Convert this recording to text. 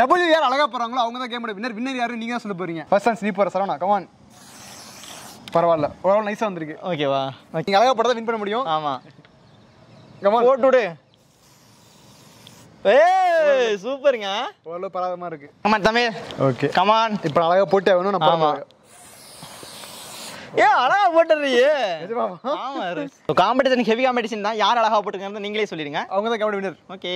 Double யார் அழகா போறாங்களோ அவங்க தான் கேமோட வின்னர் வின்னர் யாரு நீங்க தான் சொல்ல போறீங்க. First and sleeper Saravana come on பரவாயில்ல. ஓரளவு நைஸா வந்திருக்கு. ஓகேவா நீங்க அழகா போட்டா வின் பண்ண முடியும். ஆமா. கமான் போட்டு விடு ஏய் சூப்பருங்க. ஓரளவு பரவாயில்லமா இருக்கு. கமான் தமிழ். ஓகே கமான் இப்போ அழகா போட்டு ஆகணும் நான் ஆமா. ஏ அழகா போட்டுறியே ஆமா காம்படிஷன் ஹெவி காம்படிஷன் தான். யார் அழகா போட்டுருக்காங்க நீங்களே சொல்லிடுங்க. அவங்க தான் கேமோட வினர் ஓகே